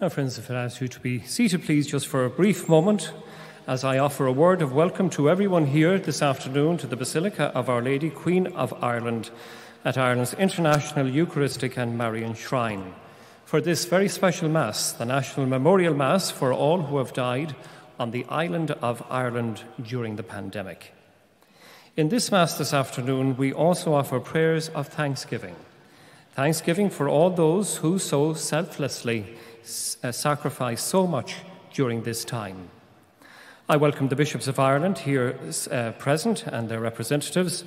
Now, friends, if I ask you to be seated, please, just for a brief moment, as I offer a word of welcome to everyone here this afternoon to the Basilica of Our Lady, Queen of Ireland, at Ireland's International Eucharistic and Marian Shrine, for this very special Mass, the National Memorial Mass for all who have died on the island of Ireland during the pandemic. In this Mass this afternoon, we also offer prayers of thanksgiving. Thanksgiving for all those who so selflessly uh, sacrificed so much during this time. I welcome the bishops of Ireland here uh, present and their representatives.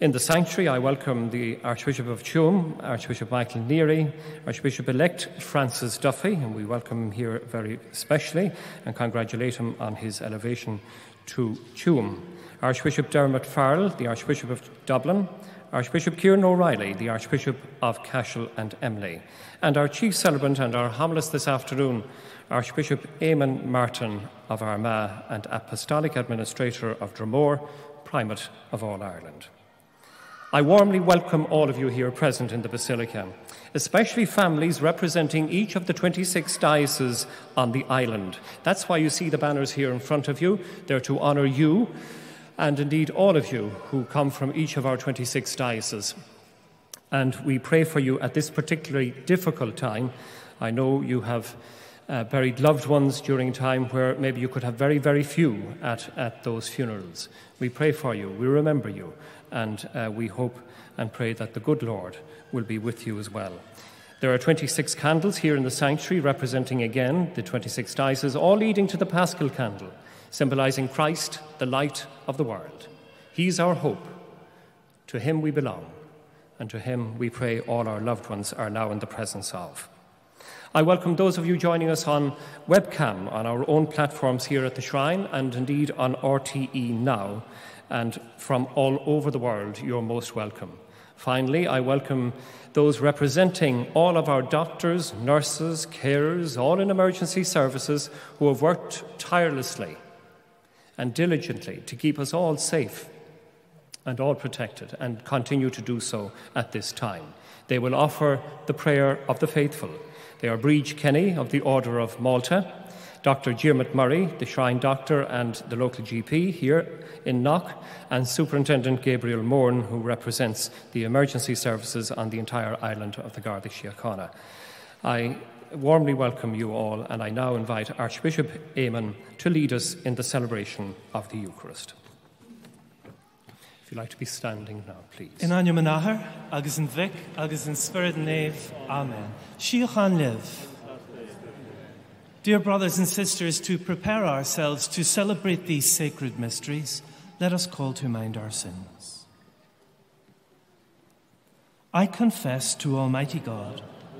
In the sanctuary, I welcome the Archbishop of Tuam, Archbishop Michael Neary, Archbishop elect Francis Duffy, and we welcome him here very specially and congratulate him on his elevation to Tuam. Archbishop Dermot Farrell, the Archbishop of Dublin, Archbishop Kieran O'Reilly, the Archbishop of Cashel and Emly, and our chief celebrant and our homilist this afternoon, Archbishop Eamon Martin of Armagh and Apostolic Administrator of Dromore, Primate of all Ireland. I warmly welcome all of you here present in the Basilica, especially families representing each of the 26 dioceses on the island. That's why you see the banners here in front of you. They're to honour you and indeed all of you who come from each of our 26 dioceses. And we pray for you at this particularly difficult time. I know you have uh, buried loved ones during a time where maybe you could have very, very few at, at those funerals. We pray for you, we remember you, and uh, we hope and pray that the good Lord will be with you as well. There are 26 candles here in the sanctuary, representing again the 26 dioceses, all leading to the Paschal candle symbolizing Christ, the light of the world. He's our hope. To him we belong, and to him we pray all our loved ones are now in the presence of. I welcome those of you joining us on webcam on our own platforms here at the Shrine and indeed on RTE Now. And from all over the world, you're most welcome. Finally, I welcome those representing all of our doctors, nurses, carers, all in emergency services who have worked tirelessly and diligently to keep us all safe and all protected and continue to do so at this time. They will offer the prayer of the faithful. They are Breach Kenny of the Order of Malta, Dr. Dermot Murray, the Shrine Doctor and the local GP here in Knock, and Superintendent Gabriel Morn, who represents the emergency services on the entire island of the Garda Síochána. I warmly welcome you all, and I now invite Archbishop Eamon to lead us in the celebration of the Eucharist. If you'd like to be standing now, please. In anium anahar, agus in vic, agus in spirit Amen. Shiochan live. Dear brothers and sisters, to prepare ourselves to celebrate these sacred mysteries, let us call to mind our sins. I confess to Almighty God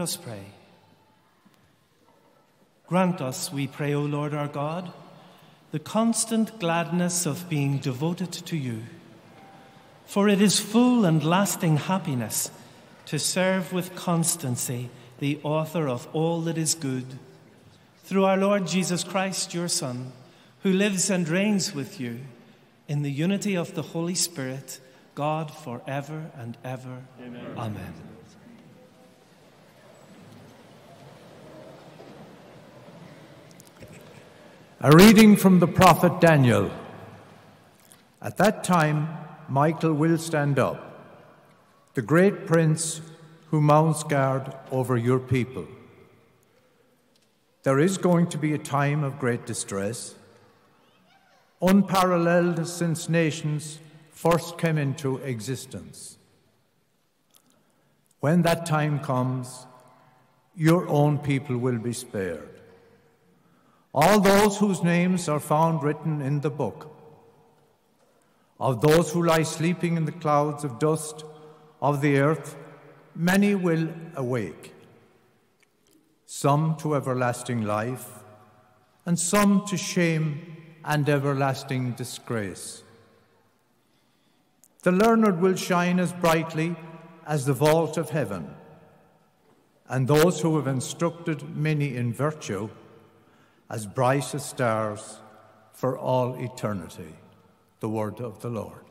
Let us pray. Grant us, we pray, O Lord our God, the constant gladness of being devoted to you. For it is full and lasting happiness to serve with constancy the author of all that is good, through our Lord Jesus Christ, your Son, who lives and reigns with you in the unity of the Holy Spirit, God forever and ever. Amen. Amen. A reading from the prophet Daniel. At that time, Michael will stand up, the great prince who mounts guard over your people. There is going to be a time of great distress, unparalleled since nations first came into existence. When that time comes, your own people will be spared all those whose names are found written in the book. Of those who lie sleeping in the clouds of dust of the earth, many will awake, some to everlasting life, and some to shame and everlasting disgrace. The learned will shine as brightly as the vault of heaven, and those who have instructed many in virtue as bright as stars for all eternity. The word of the Lord.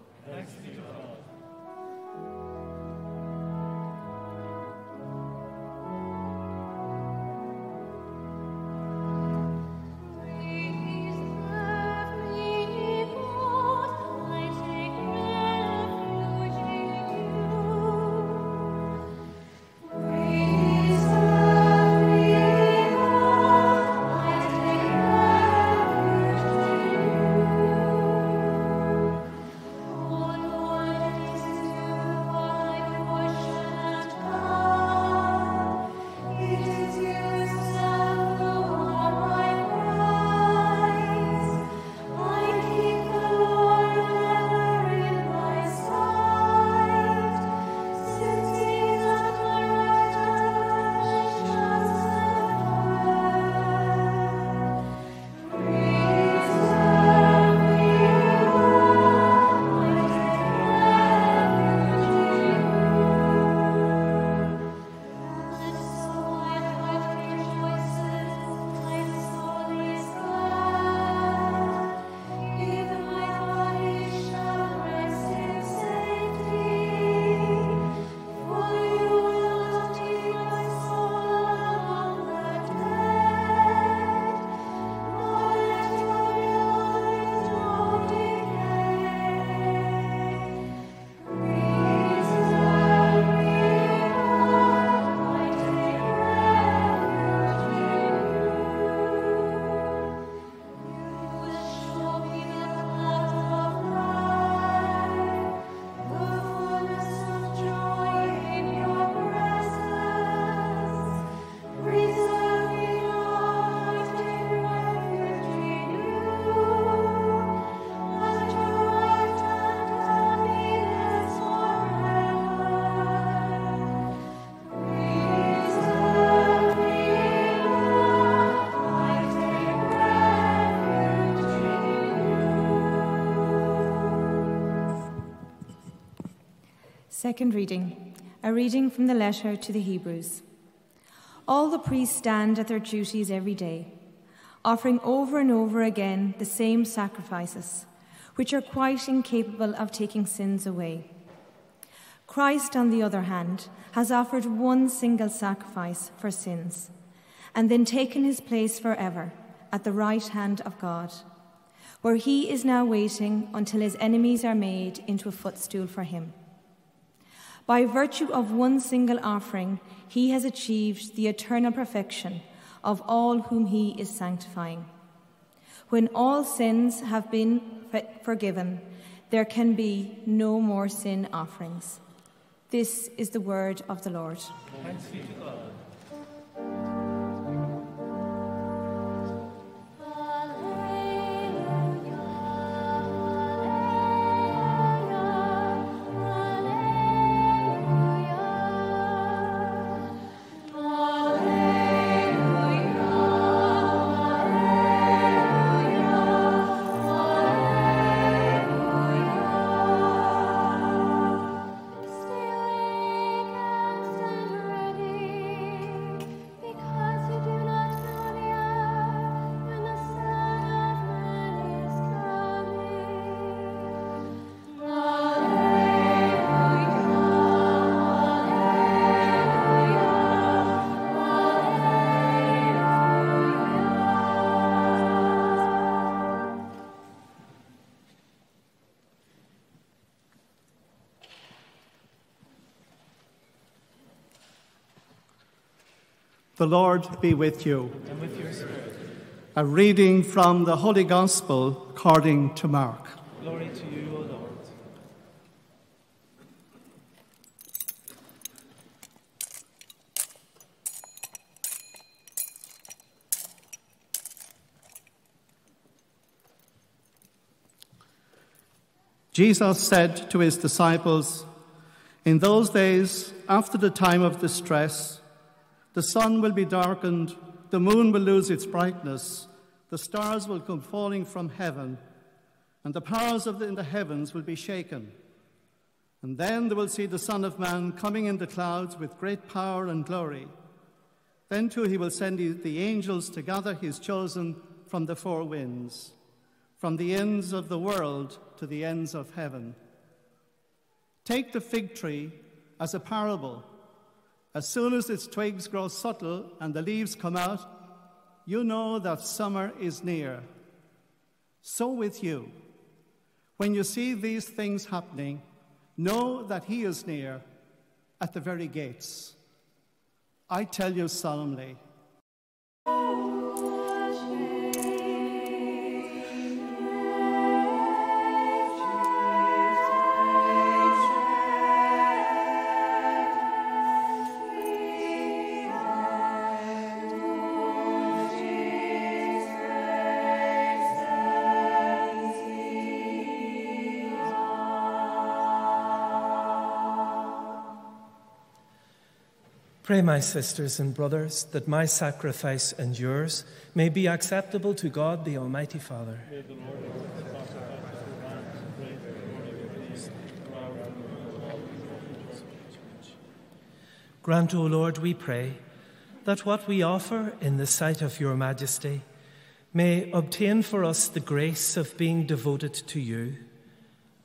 Second reading, a reading from the letter to the Hebrews. All the priests stand at their duties every day, offering over and over again the same sacrifices, which are quite incapable of taking sins away. Christ, on the other hand, has offered one single sacrifice for sins, and then taken his place forever at the right hand of God, where he is now waiting until his enemies are made into a footstool for him. By virtue of one single offering, he has achieved the eternal perfection of all whom he is sanctifying. When all sins have been forgiven, there can be no more sin offerings. This is the word of the Lord. Thanks be to God. The Lord be with you. And with your spirit. A reading from the Holy Gospel according to Mark. Glory to you, O Lord. Jesus said to his disciples, In those days, after the time of distress, the sun will be darkened, the moon will lose its brightness, the stars will come falling from heaven, and the powers of the, in the heavens will be shaken. And then they will see the Son of Man coming in the clouds with great power and glory. Then too he will send the angels to gather his chosen from the four winds, from the ends of the world to the ends of heaven. Take the fig tree as a parable. As soon as its twigs grow subtle and the leaves come out, you know that summer is near. So with you. When you see these things happening, know that He is near at the very gates. I tell you solemnly. Pray, my sisters and brothers, that my sacrifice and yours may be acceptable to God the Almighty Father. Grant, O Lord, we pray, that what we offer in the sight of your majesty may obtain for us the grace of being devoted to you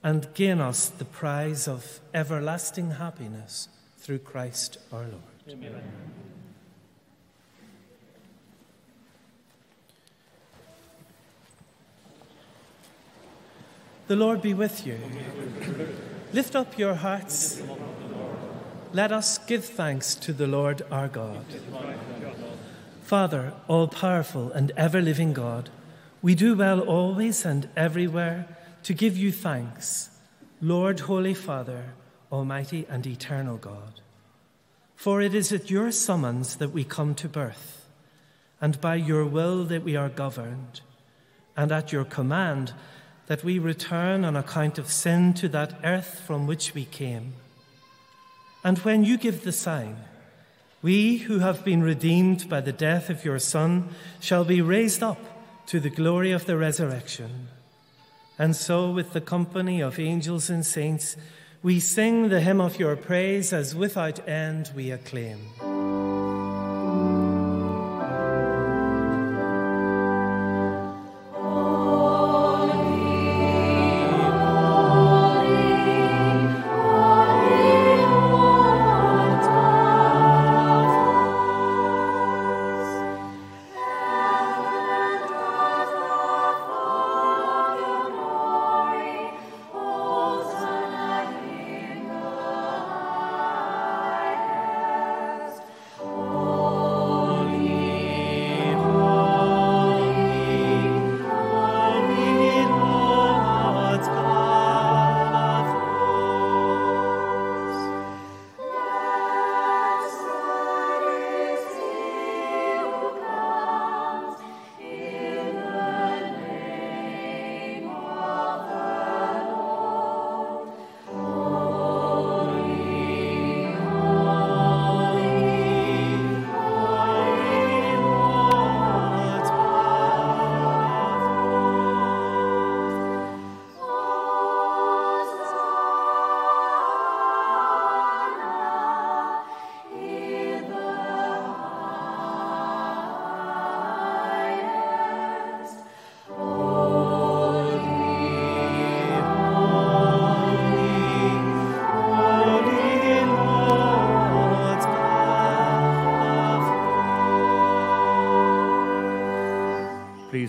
and gain us the prize of everlasting happiness through Christ our Lord. The Lord be with you. Lift up your hearts. Let us give thanks to the Lord our God. Father, all powerful and ever living God, we do well always and everywhere to give you thanks, Lord, Holy Father, Almighty and eternal God. For it is at your summons that we come to birth, and by your will that we are governed, and at your command that we return on account of sin to that earth from which we came. And when you give the sign, we who have been redeemed by the death of your Son shall be raised up to the glory of the resurrection. And so, with the company of angels and saints, we sing the hymn of your praise as without end we acclaim.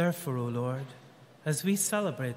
Therefore, O Lord, as we celebrate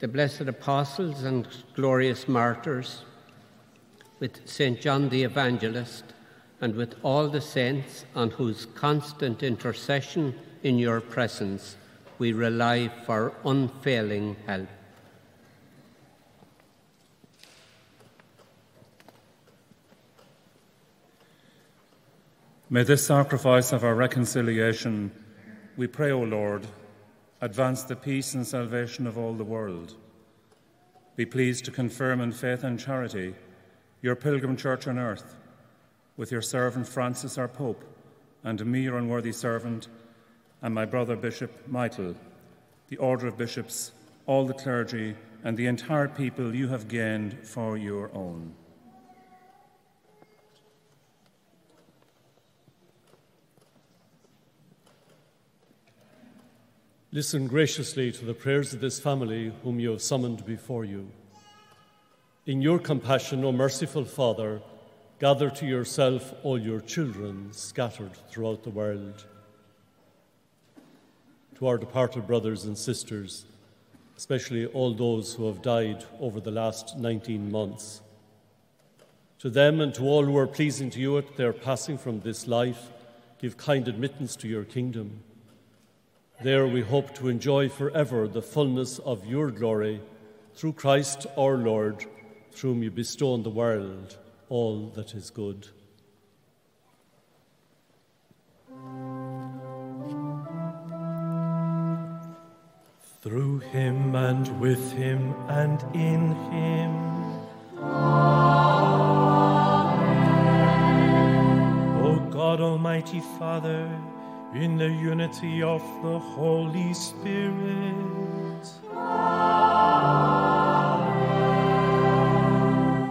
the blessed apostles and glorious martyrs, with St. John the Evangelist, and with all the saints on whose constant intercession in your presence we rely for unfailing help. May this sacrifice of our reconciliation, we pray, O Lord, advance the peace and salvation of all the world. Be pleased to confirm in faith and charity your pilgrim church on earth, with your servant Francis, our Pope, and me, your unworthy servant, and my brother Bishop Michael, the order of bishops, all the clergy, and the entire people you have gained for your own. Listen graciously to the prayers of this family whom you have summoned before you. In your compassion, O merciful Father, gather to yourself all your children scattered throughout the world. To our departed brothers and sisters, especially all those who have died over the last 19 months. To them and to all who are pleasing to you at their passing from this life, give kind admittance to your kingdom. There we hope to enjoy forever the fullness of your glory through Christ our Lord, through whom you bestow on the world all that is good. Through him and with him and in him. Amen. O God, Almighty Father, in the unity of the Holy Spirit. Amen.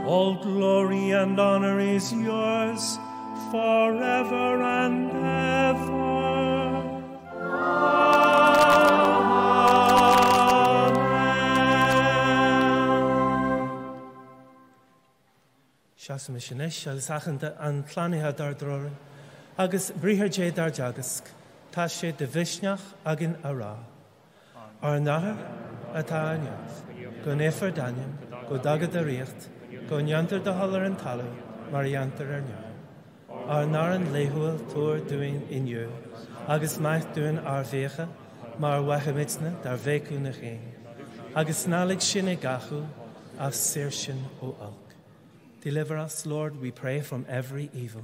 All glory and honor is yours forever and ever. Amen. Seas me sin is an chlanithe dar drorin, agus bríthir sé dar deagasc, tá sé de bhisneach agin ará. Ar nathair atá aneamh, go éfar daim, go dagad a riocht, go neantar de hallar an talú mar dheantar ar neam. Ar nar an léhuail túair dúin inniu, agus meith dúin ar bhécha mar wechamitsna dar bhéú na chéin, agus nálig sin i gachu a séir sin ó alk. Deliver us, Lord, we pray, from every evil.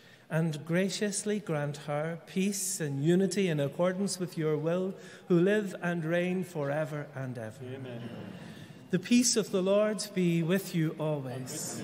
and graciously grant her peace and unity in accordance with your will, who live and reign forever and ever. Amen. The peace of the Lord be with you always.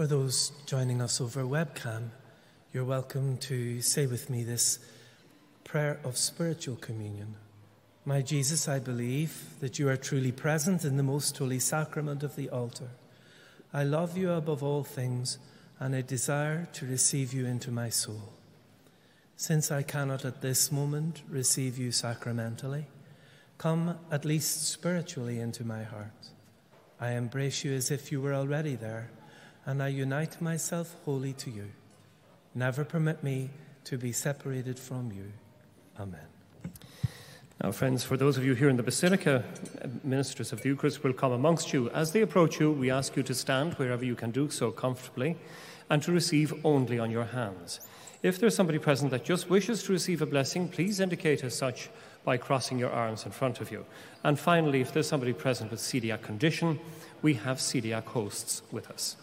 For those joining us over webcam, you're welcome to say with me this prayer of spiritual communion. My Jesus, I believe that you are truly present in the most holy sacrament of the altar. I love you above all things, and I desire to receive you into my soul. Since I cannot at this moment receive you sacramentally, come at least spiritually into my heart. I embrace you as if you were already there, and I unite myself wholly to you. Never permit me to be separated from you. Amen. Now, friends, for those of you here in the Basilica, uh, ministers of the Eucharist will come amongst you. As they approach you, we ask you to stand wherever you can do so comfortably and to receive only on your hands. If there's somebody present that just wishes to receive a blessing, please indicate as such by crossing your arms in front of you. And finally, if there's somebody present with celiac condition, we have celiac hosts with us.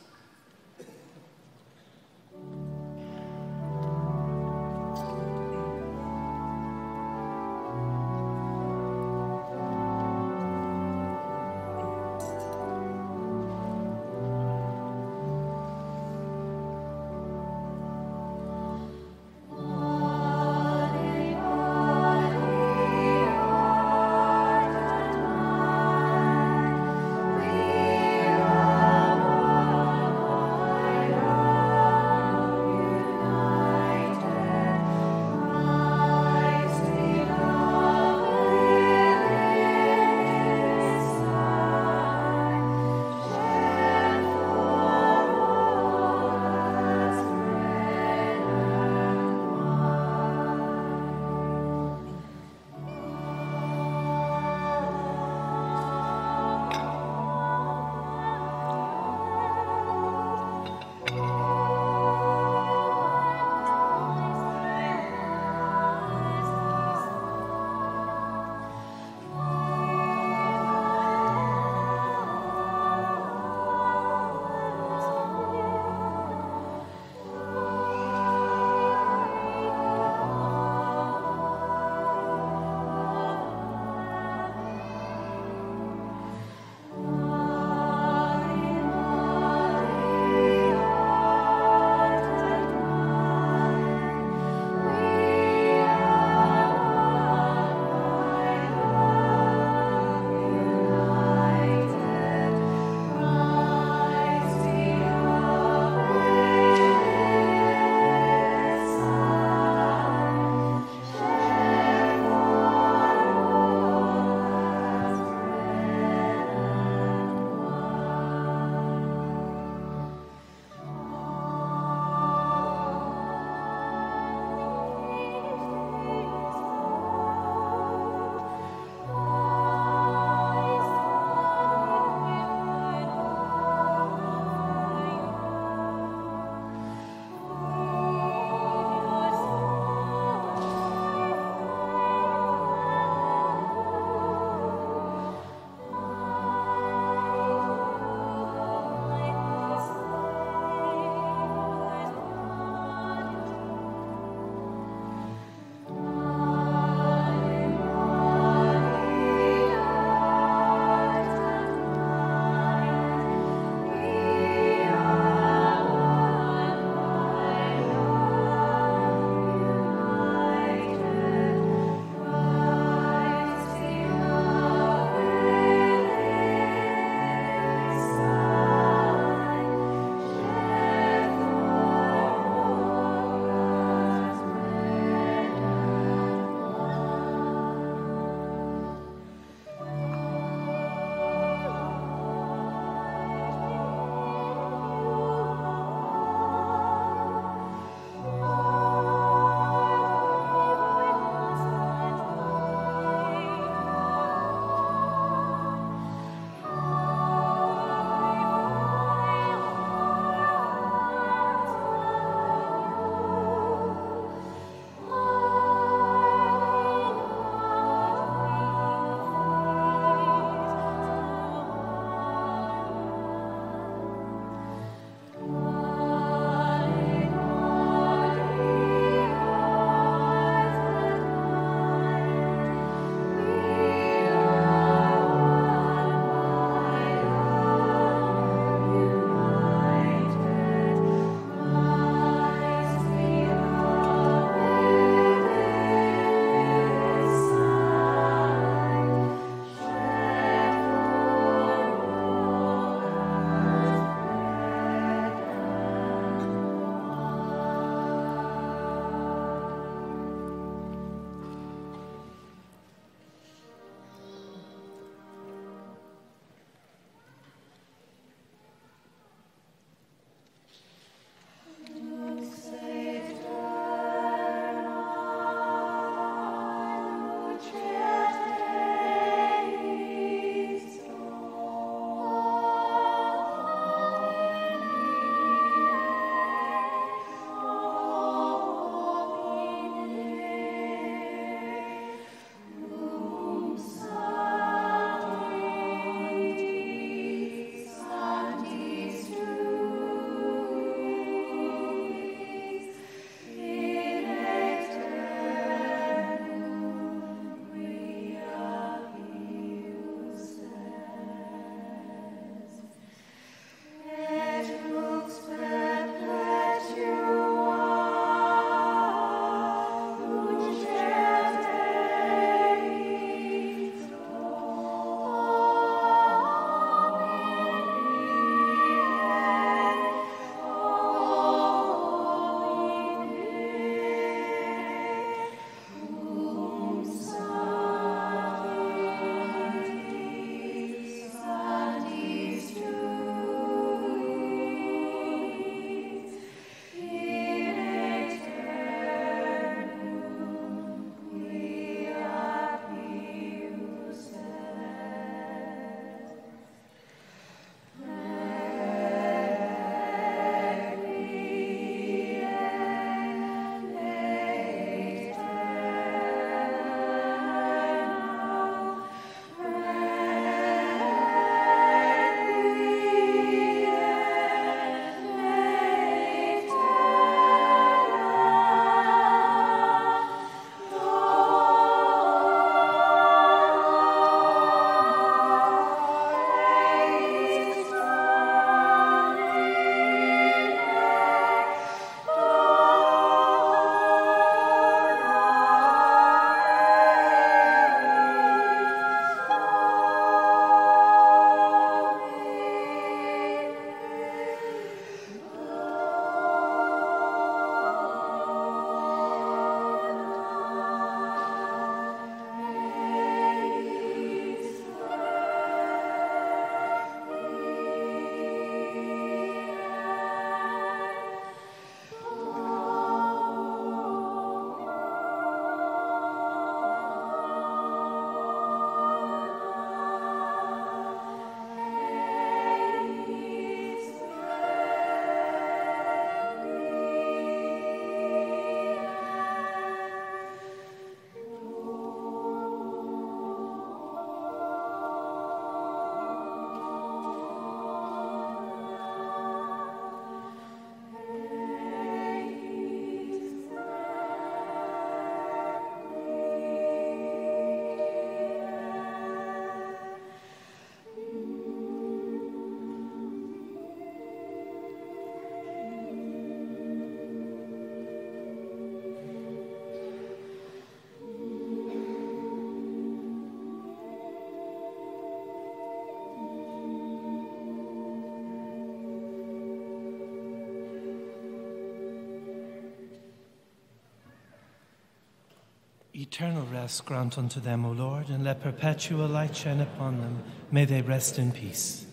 Eternal rest grant unto them, O Lord, and let perpetual light shine upon them. May they rest in peace.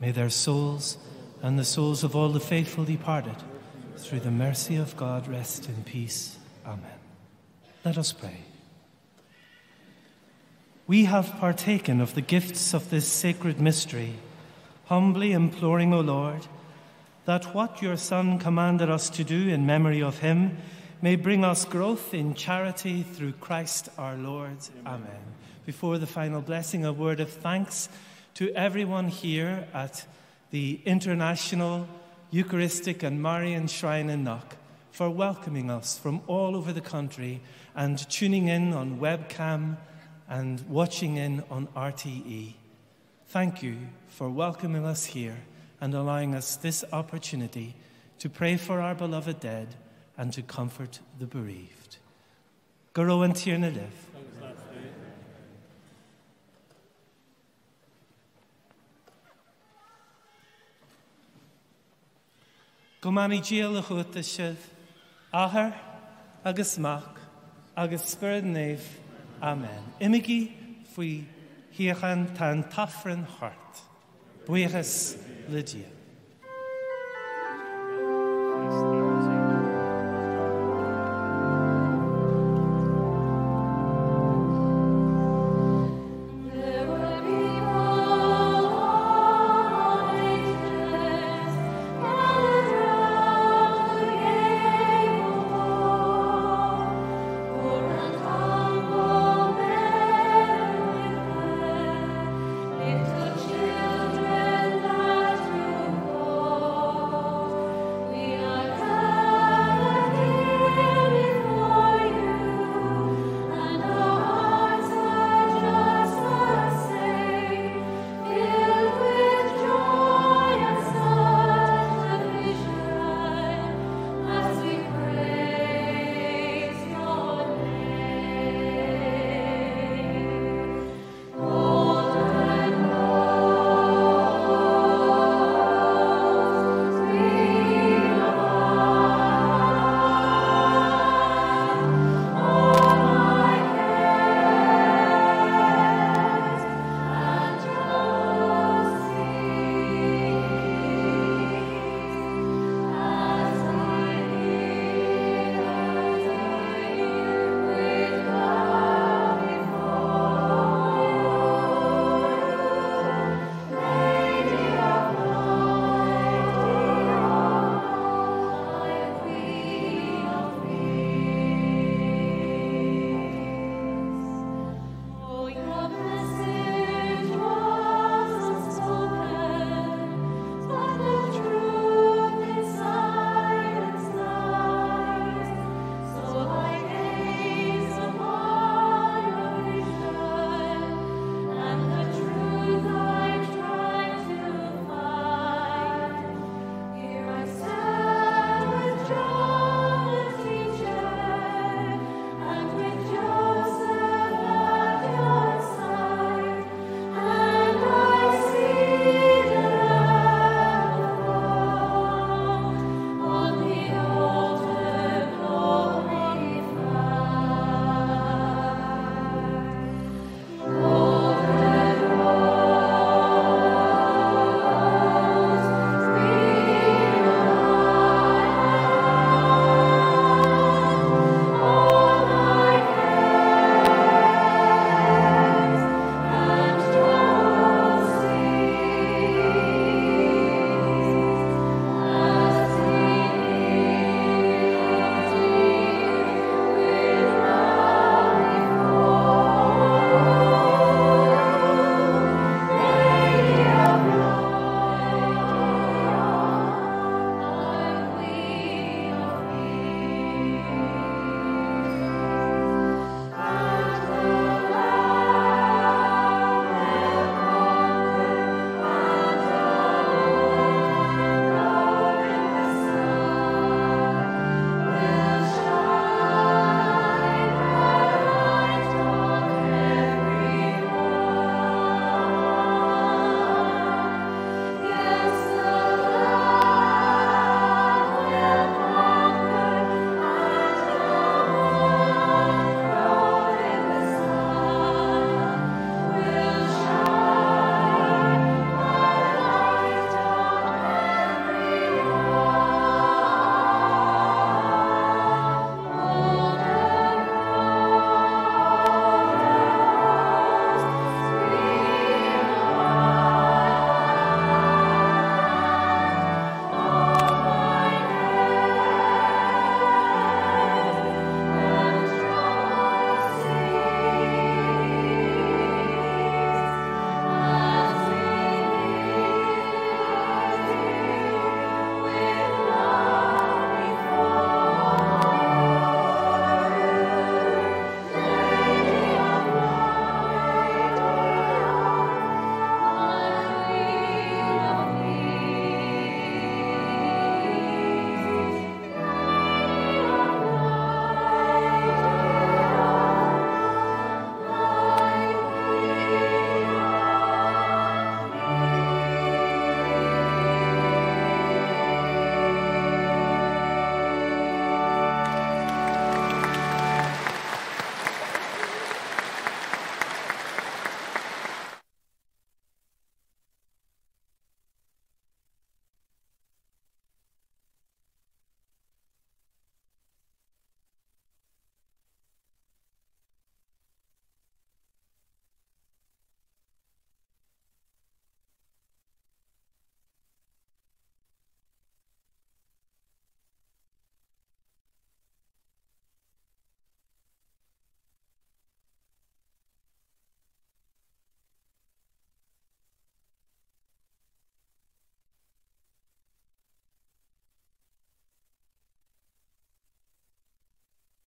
May their souls and the souls of all the faithful departed, through the mercy of God, rest in peace. Amen. Let us pray. We have partaken of the gifts of this sacred mystery, humbly imploring, O Lord, that what your Son commanded us to do in memory of him may bring us growth in charity through Christ our Lord. Amen. Amen. Before the final blessing, a word of thanks to everyone here at the International Eucharistic and Marian Shrine in Knock for welcoming us from all over the country and tuning in on webcam and watching in on RTE. Thank you for welcoming us here and allowing us this opportunity to pray for our beloved dead and to comfort the bereaved. Go and Tierna live. Go mani díal a chuta sibh, ahar agus mach agus spirid néh, Amen. Imigi faoi hiachan tan tafran hart. Buchas Lydia.